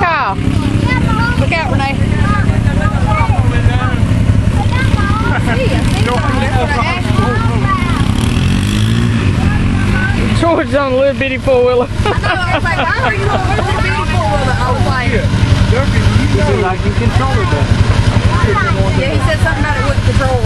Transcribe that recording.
got a. Look out, Renee. George's on a little bitty four wheeler. I was like, why are you on a little bitty four-wheeler? I was like, Yeah, you it like you control it yeah, he said something about it with control